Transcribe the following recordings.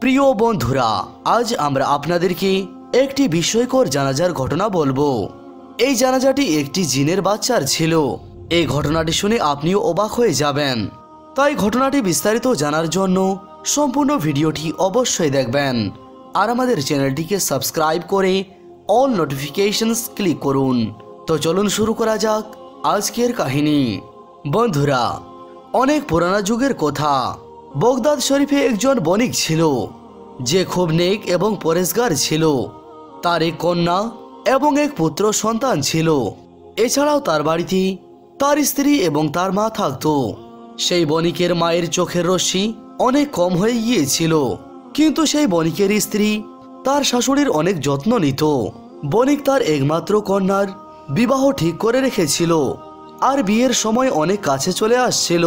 প্রিয় বন্ধুরা, আজ আমরা আপনাদেরকে একটি বিস্ময়কর জানাজার ঘটনা বলব। এই জানাজাটি একটি জিনের বাচ্চার ছিল। এই ঘটনাটি শুনে আপনিও অবাক হয়ে যাবেন। তাই ঘটনাটি বিস্তারিত জানার জন্য সম্পূর্ণ ভিডিওটি অবশ্যই দেখবেন। আর আমাদের চ্যানেলটিকে সাবস্ক্রাইব করে অল নোটিফিকেশনস ক্লিক করুন। তো চলুন শুরু করা যাক আজকের কাহিনী। বন্ধুরা, অনেক পুরানা যুগের কথা। বগদাদ শরীফে একজন বণিক ছিল, যে খুব নেক এবং পরেশগার ছিল। তার এক কন্যা এবং এক পুত্র সন্তান ছিল। এছাড়াও তার বাড়িতে তার স্ত্রী এবং তার মা থাকতো। সেই বণিকের মায়ের চোখের রশ্মি অনেক কম হয়ে গিয়েছিল, কিন্তু সেই বণিকের স্ত্রী তার শাশুড়ির অনেক যত্ন নিত। বণিক তার একমাত্র কন্যার বিবাহ ঠিক করে রেখেছিল, আর বিয়ের সময় অনেক কাছে চলে আসছিল।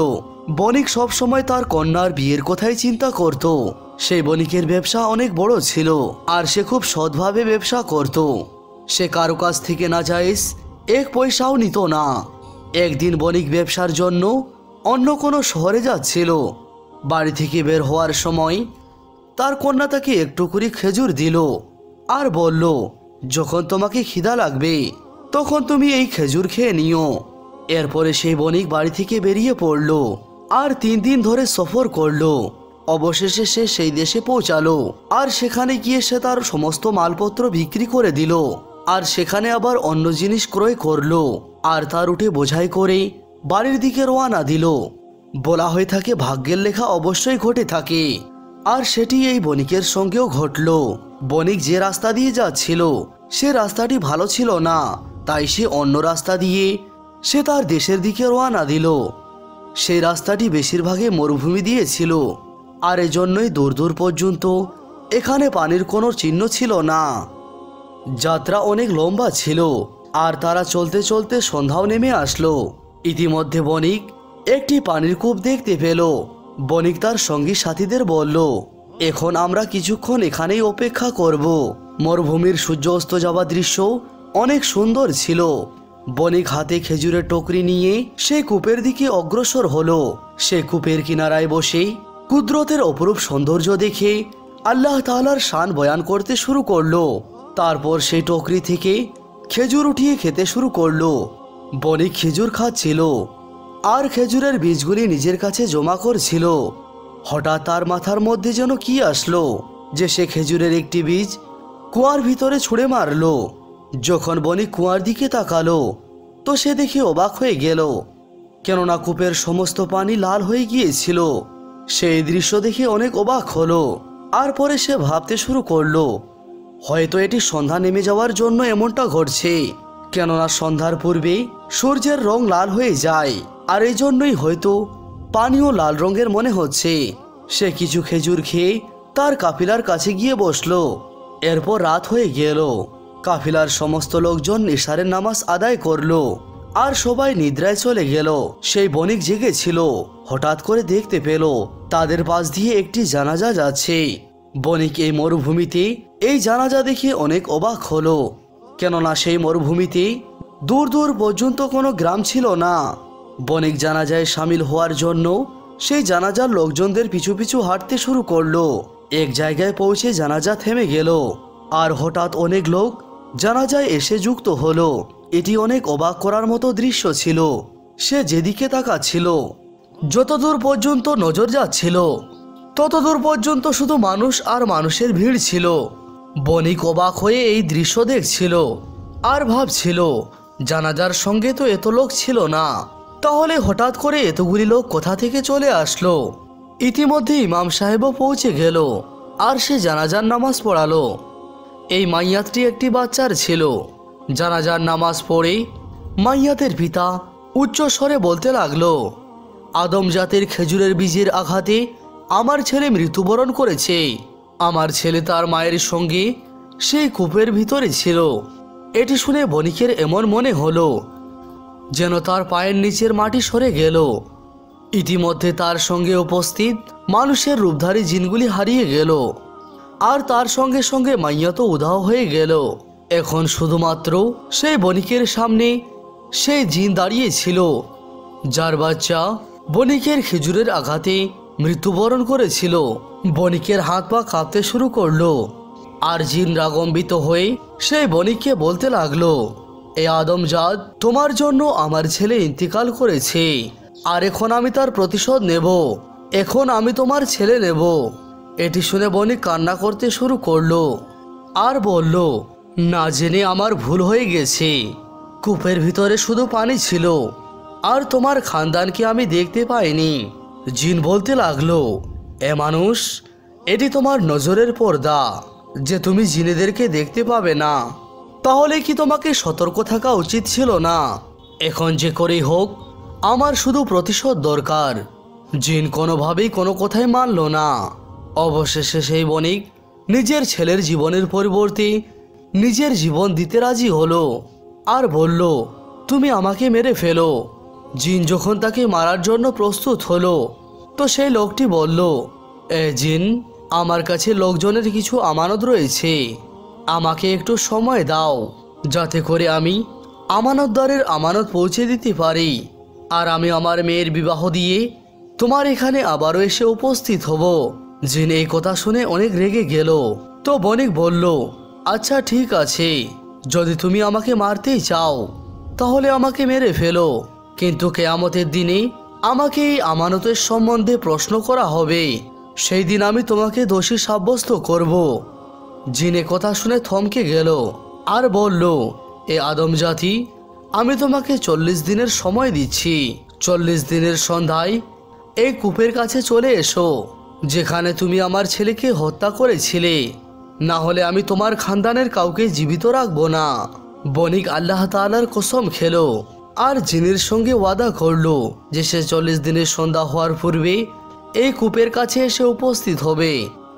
বণিক সব সময় তার কন্যার বিয়ের কথাই চিন্তা করত। সেই বণিকের ব্যবসা অনেক বড় ছিল, আর সে খুব সৎভাবে ব্যবসা করত। সে কারও কাছ থেকে না যাইস, এক পয়সাও নিত না। একদিন বণিক ব্যবসার জন্য অন্য কোনো শহরে যাচ্ছিল। বাড়ি থেকে বের হওয়ার সময় তার কন্যা তাকে একটু করে খেজুর দিল আর বলল, যখন তোমাকে খিদা লাগবে, তখন তুমি এই খেজুর খেয়ে নিও। এরপরে সেই বণিক বাড়ি থেকে বেরিয়ে পড়ল। আর তিন দিন ধরে সফর করল। অবশেষে সে সেই দেশে পৌঁছালো। আর সেখানে গিয়ে সে তার সমস্ত মালপত্র বিক্রি করে দিল। আর সেখানে আবার অন্য জিনিস ক্রয় করল। আর তার উঠে বোঝাই করে বাড়ির দিকে রওয়ানা দিল। বলা হয়ে থাকে, ভাগ্যের লেখা অবশ্যই ঘটে থাকে। আর সেটি এই বণিকের সঙ্গেও ঘটল। বণিক যে রাস্তা দিয়ে যাচ্ছিল, সে রাস্তাটি ভালো ছিল না। তাই সে অন্য রাস্তা দিয়ে সে তার দেশের দিকে রওয়ানা দিল। সেই রাস্তাটি বেশিরভাগই মরুভূমি দিয়েছিল আর এজন্যই দূর দূর পর্যন্ত এখানে পানির কোনো চিহ্ন ছিল না। যাত্রা অনেক লম্বা ছিল, আর তারা চলতে চলতে সন্ধ্যাও নেমে আসলো। ইতিমধ্যে বণিক একটি পানির কূপ দেখতে পেল। বণিক তার সঙ্গী সাথীদের বলল, এখন আমরা কিছুক্ষণ এখানেই অপেক্ষা করব। মরুভূমির সূর্য অস্ত যাওয়া দৃশ্য অনেক সুন্দর ছিল। বণিক হাতে খেজুরের টকরি নিয়ে সে কূপের দিকে অগ্রসর হলো। সে কূপের কিনারায় বসে কুদরতের অপরূপ সৌন্দর্য দেখে আল্লাহ তাআলার শান বয়ান করতে শুরু করল। তারপর সেই টকরি থেকে খেজুর উঠিয়ে খেতে শুরু করল। বণিক খেজুর খাচ্ছিল, আর খেজুরের বীজগুলি নিজের কাছে জমা করছিল। হঠাৎ তার মাথার মধ্যে যেন কি আসলো, যে সে খেজুরের একটি বীজ কুয়ার ভিতরে ছুঁড়ে মারলো। যখন বণিক কুয়ার দিকে তাকালো, তো সে দেখে অবাক হয়ে গেল। কেননা কূপের সমস্ত পানি লাল হয়ে গিয়েছিল। সেই দৃশ্য দেখে অনেক অবাক হলো, আর পরে সে ভাবতে শুরু করল, হয়তো এটি সন্ধ্যা নেমে যাওয়ার জন্য এমনটা ঘটছে। কেননা সন্ধ্যার পূর্বে সূর্যের রং লাল হয়ে যায়, আর এই জন্যই হয়তো পানিও লাল রঙের মনে হচ্ছে। সে কিছু খেজুর খেয়ে তার কাফিলার কাছে গিয়ে বসল। এরপর রাত হয়ে গেল। কাফিলার সমস্ত লোকজন নিশারের নামাজ আদায় করল, আর সবাই নিদ্রায় চলে গেল। সেই বণিক জেগেছিল হঠাৎ করে দেখতে পেল তাদের পাশ দিয়ে একটি জানাজা যাচ্ছে। বণিক এই মরুভূমিতে এই জানাজা দেখে অনেক অবাক হলো, কেননা সেই মরুভূমিতে দূর দূর পর্যন্ত কোনো গ্রাম ছিল না। বণিক জানাজায় সামিল হওয়ার জন্য সেই জানাজার লোকজনদের পিছু পিছু হাঁটতে শুরু করল। এক জায়গায় পৌঁছে জানাজা থেমে গেল, আর হঠাৎ অনেক লোক জানাজায় এসে যুক্ত হলো। এটি অনেক অবাক করার মতো দৃশ্য ছিল। সে যেদিকে তাকাচ্ছিল, যতদূর পর্যন্ত নজর যাচ্ছিল, ততদূর পর্যন্ত শুধু মানুষ আর মানুষের ভিড় ছিল। বণিক অবাক হয়ে এই দৃশ্য দেখছিল আর ভাবছিল, জানাজার সঙ্গে তো এত লোক ছিল না। তাহলে হঠাৎ করে এতগুলি লোক কোথা থেকে চলে আসলো? ইতিমধ্যে ইমাম সাহেবও পৌঁছে গেল আর সে জানাজার নামাজ পড়ালো। এই মাইয়াতটি একটি বাচ্চার ছিল। জানাজার নামাজ পড়ে মাইয়াতের পিতা উচ্চ স্বরে বলতে লাগল, আদম জাতের খেজুরের বীজের আঘাতে আমার ছেলে মৃত্যুবরণ করেছে। আমার ছেলে তার মায়ের সঙ্গে সেই কূপের ভিতরে ছিল। এটি শুনে বণিকের এমন মনে হলো যেন তার পায়ের নিচের মাটি সরে গেল। ইতিমধ্যে তার সঙ্গে উপস্থিত মানুষের রূপধারী জিনগুলি হারিয়ে গেল। আর তার সঙ্গে সঙ্গে মাইয়া তো উধাও হয়ে গেল। এখন শুধুমাত্র সেই বণিকের সামনে সেই জিন দাঁড়িয়েছিল যার বাচ্চা বণিকের খেজুরের আঘাতে মৃত্যুবরণ করেছিল। বণিকের হাত পা কাঁপতে শুরু করল, আর জিন রাগম্বিত হয়ে সেই বণিককে বলতে লাগল, এ আদমজাদ, তোমার জন্য আমার ছেলে ইন্তিকাল করেছে, আর এখন আমি তার প্রতিশোধ নেব, এখন আমি তোমার ছেলে নেব। এটি শুনে বণিক কান্না করতে শুরু করল আর বলল, না জেনে আমার ভুল হয়ে গেছে। কূপের ভিতরে শুধু পানি ছিল, আর তোমার খানদানকে আমি দেখতে পাইনি। জিন বলতে লাগল, এ মানুষ, এটি তোমার নজরের পর্দা, যে তুমি জিনেদেরকে দেখতে পাবে না। তাহলে কি তোমাকে সতর্ক থাকা উচিত ছিল না? এখন যে করেই হোক, আমার শুধু প্রতিশোধ দরকার। জিন কোনোভাবেই কোনো কথাই মানল না। অবশেষে সেই বণিক নিজের ছেলের জীবনের পরিবর্তে নিজের জীবন দিতে রাজি হলো আর বলল, তুমি আমাকে মেরে ফেলো। জিন যখন তাকে মারার জন্য প্রস্তুত হলো, তো সেই লোকটি বলল, এ জিন, আমার কাছে লোকজনের কিছু আমানত রয়েছে। আমাকে একটু সময় দাও, যাতে করে আমি আমানতদারের আমানত পৌঁছে দিতে পারি। আর আমি আমার মেয়ের বিবাহ দিয়ে তোমার এখানে আবারও এসে উপস্থিত হব। জিন এই কথা শুনে অনেক রেগে গেল। তো বণিক বলল আচ্ছা ঠিক আছে। যদি তুমি আমাকে মারতেই চাও, তাহলে আমাকে মেরে ফেলো। কিন্তু কেয়ামতের দিনে আমাকে এই আমানতের সম্বন্ধে প্রশ্ন করা হবে। সেই দিন আমি তোমাকে দোষী সাব্যস্ত করব। জিনে কথা শুনে থমকে গেল আর বলল, এ আদম জাতি, আমি তোমাকে চল্লিশ দিনের সময় দিচ্ছি। চল্লিশ দিনের সন্ধ্যায় এই কূপের কাছে চলে এসো। যেখানে তুমি আমার ছেলেকে হত্যা করেছিলে, না হলে আমি তোমার খানদানের কাউকে জীবিত রাখব না। বণিক আল্লাহ তাআলার কসম খেলো, আর জিনের সঙ্গে ওয়াদা করল যে সে চল্লিশ দিনের সন্ধ্যা হওয়ার পূর্বে এই কূপের কাছে এসে উপস্থিত হবে।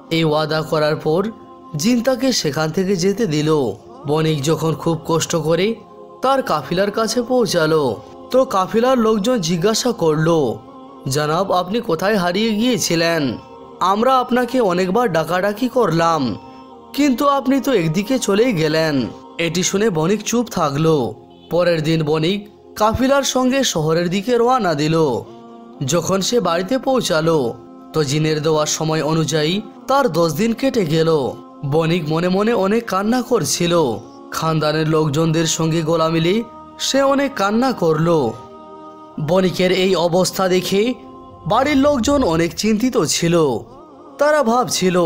এই ওয়াদা করার পর জিন তাকে সেখান থেকে যেতে দিল। বণিক যখন খুব কষ্ট করে তার কাফিলার কাছে পৌঁছালো, তো কাফিলার লোকজন জিজ্ঞাসা করল, জানাব, আপনি কোথায় হারিয়ে গিয়েছিলেন? আমরা আপনাকে অনেকবার ডাকাডাকি করলাম, কিন্তু আপনি তো একদিকে চলেই গেলেন। এটি শুনে বণিক চুপ থাকল। পরের দিন বণিক কাফিলার সঙ্গে শহরের দিকে রওনা দিল। যখন সে বাড়িতে পৌঁছালো, তো জিনের দেওয়ার সময় অনুযায়ী তার দশ দিন কেটে গেল। বণিক মনে মনে অনেক কান্না করছিল। খানদানের লোকজনদের সঙ্গে গোলামিলি সে অনেক কান্না করল। বণিকের এই অবস্থা দেখে বাড়ির লোকজন অনেক চিন্তিত ছিল। তারা ভাবছিল,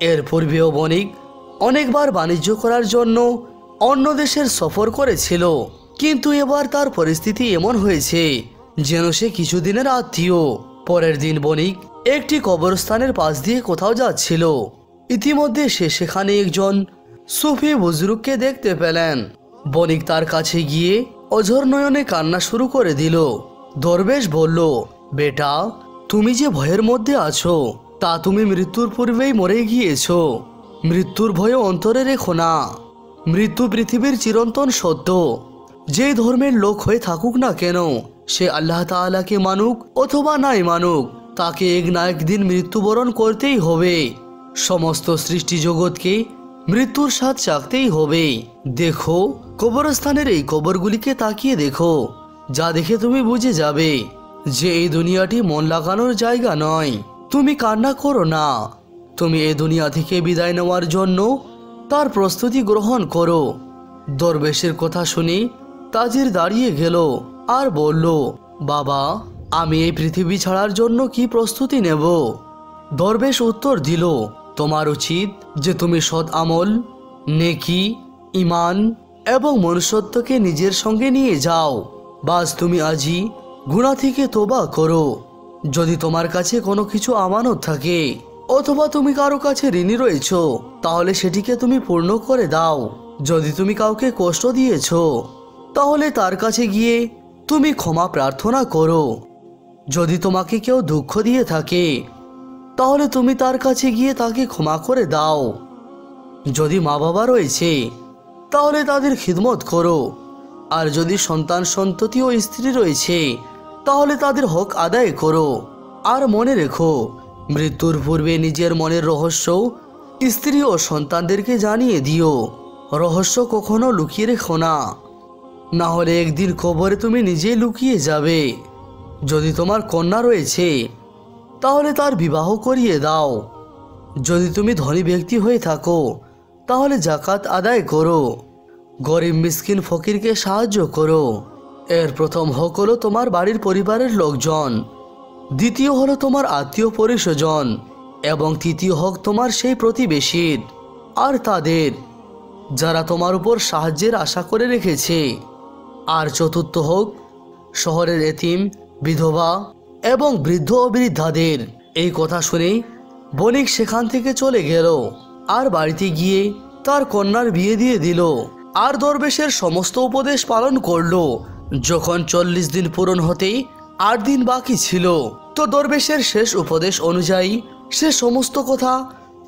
এর পূর্বেও বণিক অনেকবার বাণিজ্য করার জন্য অন্য দেশের সফর করেছিল, কিন্তু এবার তার পরিস্থিতি এমন হয়েছে যেন সে কিছুদিনের আত্মীয়। পরের দিন বণিক একটি কবরস্থানের পাশ দিয়ে কোথাও যাচ্ছিল। ইতিমধ্যে সে সেখানে একজন সুফি বুজরুককে দেখতে পেলেন। বণিক তার কাছে গিয়ে অঝর নয়নে কান্না শুরু করে দিল। দরবেশ বলল বেটা, তুমি যে ভয়ের মধ্যে আছো, তা তুমি মৃত্যুর পূর্বেই মরে গিয়েছ। মৃত্যুর ভয়ে অন্তরে রেখো না। মৃত্যু পৃথিবীর চিরন্তন সত্য। যে ধর্মের লোক হয়ে থাকুক না কেন, সে আল্লাহ তাআলাকে মানুক অথবা নাই মানুক, তাকে এক না একদিন মৃত্যুবরণ করতেই হবে। সমস্ত সৃষ্টি জগৎকে মৃত্যুর স্বাদ চাকতেই হবে। দেখো, কবরস্থানের এই কবরগুলিকে তাকিয়ে দেখো। যা দেখে তুমি বুঝে যাবে। যে এই দুনিয়াটি মন লাগানোর জায়গা নয়। তুমি কান্না করো না। তুমি এই দুনিয়া থেকে বিদায় নেওয়ার জন্য তার প্রস্তুতি গ্রহণ করো। দরবেশের কথা শুনে তাজির দাঁড়িয়ে গেল আর বলল, বাবা, আমি এই পৃথিবী ছাড়ার জন্য কি প্রস্তুতি নেব? দরবেশ উত্তর দিল, তোমার উচিত যে তুমি সৎ আমল, নেকি ইমান এবং মনুষ্যত্বকে নিজের সঙ্গে নিয়ে যাও। বাস তুমি আজই গুণা থেকে তোবা করো। যদি তোমার কাছে কোনো কিছু আমানত থাকে, অথবা তুমি কারও কাছে ঋণী রয়েছ, তাহলে সেটিকে তুমি পূর্ণ করে দাও। যদি তুমি কাউকে কষ্ট দিয়েছ, তাহলে তার কাছে গিয়ে তুমি ক্ষমা প্রার্থনা করো। যদি তোমাকে কেউ দুঃখ দিয়ে থাকে, তাহলে তুমি তার কাছে গিয়ে তাকে ক্ষমা করে দাও। যদি মা বাবা রয়েছে, তাহলে তাদের খিদমত করো। আর যদি সন্তান সন্ততি ও স্ত্রী রয়েছে তাহলে তাদের হক আদায় করো। আর মনে রেখো, মৃত্যুর পূর্বে নিজের মনের রহস্য স্ত্রী ও সন্তানদেরকে জানিয়ে দিও। রহস্য কখনো লুকিয়ে রেখো না। না হলে একদিন কবরে তুমি নিজেই লুকিয়ে যাবে। যদি তোমার কন্যা রয়েছে, তাহলে তার বিবাহ করিয়ে দাও। যদি তুমি ধনী ব্যক্তি হয়ে থাকো, তাহলে জাকাত আদায় করো। গরিব মিসকিন ফকিরকে সাহায্য করো। এর প্রথম হক হলো তোমার বাড়ির পরিবারের লোকজন। দ্বিতীয় হলো তোমার আত্মীয় পরিস্বজন। এবং তৃতীয় হক তোমার সেই প্রতিবেশীর আর তাদের, যারা তোমার উপর সাহায্যের আশা করে রেখেছে। আর চতুর্থ হোক, শহরের এতিম, বিধবা এবং বৃদ্ধ ও বৃদ্ধাদের। এই কথা শুনে বণিক সেখান থেকে চলে গেল। আর বাড়িতে গিয়ে তার কন্যার বিয়ে দিয়ে দিল। আর দরবেশের সমস্ত উপদেশ পালন করল। যখন চল্লিশ দিন পূরণ হতেই আট দিন বাকি ছিল, তো দরবেশের শেষ উপদেশ অনুযায়ী সে সমস্ত কথা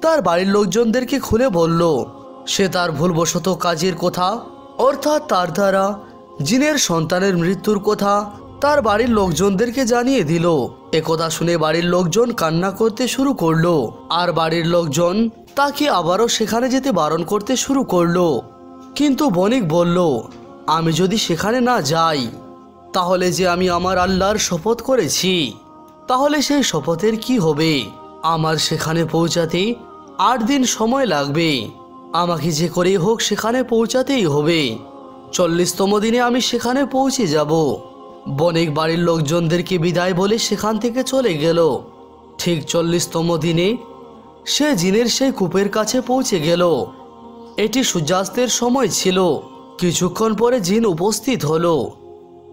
তার বাড়ির লোকজনদেরকে খুলে বলল। সে তার ভুলবশত কাজের কথা, অর্থাৎ তার দ্বারা জিনের সন্তানের মৃত্যুর কথা তার বাড়ির লোকজনদেরকে জানিয়ে দিল। একথা শুনে বাড়ির লোকজন কান্না করতে শুরু করল, আর বাড়ির লোকজন তাকে আবারও সেখানে যেতে বারণ করতে শুরু করল। কিন্তু বণিক বলল আমি যদি সেখানে না যাই, তাহলে যে আমি আমার আল্লাহর শপথ করেছি, তাহলে সেই শপথের কি হবে? আমার সেখানে পৌঁছাতে আট দিন সময় লাগবে। আমাকে যে করে হোক সেখানে পৌঁছাতেই হবে। চল্লিশতম দিনে আমি সেখানে পৌঁছে যাব। বণিক বাড়ির লোকজনদেরকে বিদায় বলে সেখান থেকে চলে গেল। ঠিক চল্লিশতম দিনে সে জিনের সেই কূপের কাছে পৌঁছে গেল। এটি সূর্যাস্তের সময় ছিল। কিছুক্ষণ পরে জিন উপস্থিত হলো।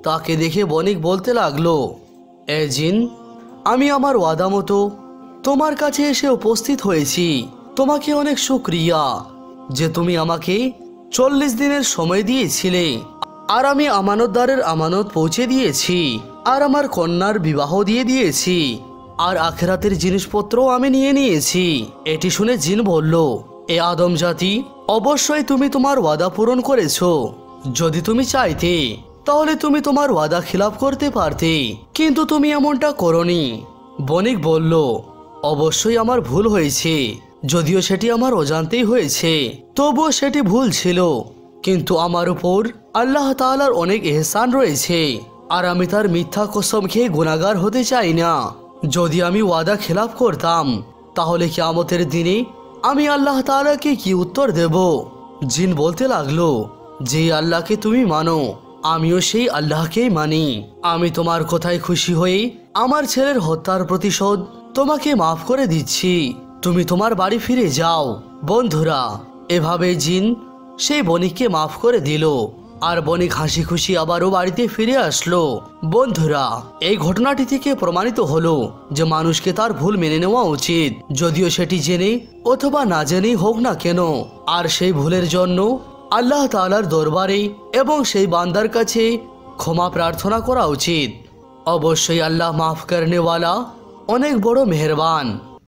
তাকে দেখে বণিক বলতে লাগল, এ জিন, আমি আমার ওয়াদা মতো তোমার কাছে এসে উপস্থিত হয়েছি। তোমাকে অনেক শুক্রিয়া যে তুমি আমাকে চল্লিশ দিনের সময় দিয়েছিলে। আর আমি আমানতদারের আমানত পৌঁছে দিয়েছি। আর আমার কন্যার বিবাহ দিয়ে দিয়েছি। আর আখেরাতের জিনিসপত্রও আমি নিয়ে নিয়েছি। এটি শুনে জিন বলল, এ আদম জাতি অবশ্যই তুমি তোমার ওয়াদা পূরণ করেছ। যদি তুমি চাইতে, তাহলে তুমি তোমার ওয়াদা খিলাফ করতে পারতে, কিন্তু তুমি এমনটা করনি। বণিক বলল, অবশ্যই আমার ভুল হয়েছে। যদিও সেটি আমার অজান্তেই হয়েছে, তবুও সেটি ভুল ছিল। কিন্তু আমার উপর আল্লাহ তাআলার অনেক এহসান রয়েছে, আর আমি তার মিথ্যা কসম খেয়ে গুণাগার হতে চাই না। যদি আমি ওয়াদা খেলাফ করতাম, তাহলে কি আমতের দিনে আমি আল্লাহ তালাকে কি উত্তর দেব? জিন বলতে লাগল, যে আল্লাহকে তুমি মানো, আমিও সেই আল্লাহকেই মানি। আমি তোমার কথায় খুশি হয়ে আমার ছেলের হত্যার প্রতিশোধ তোমাকে মাফ করে দিচ্ছি। তুমি তোমার বাড়ি ফিরে যাও। বন্ধুরা, এভাবে জিন সেই বণিককে মাফ করে দিল। আর বণিক হাসি খুশি আবারও বাড়িতে ফিরে আসলো। বন্ধুরা, এই ঘটনাটি থেকে প্রমাণিত হলো যে মানুষকে তার ভুল মেনে নেওয়া উচিত। যদিও সেটি জেনে অথবা না জেনেই হোক না কেন, আর সেই ভুলের জন্য আল্লাহ তালার দরবারে এবং সেই বান্দার কাছে ক্ষমা প্রার্থনা করা উচিত। অবশ্যই আল্লাহ মাফ করনেওয়ালা অনেক বড় মেহেরবান।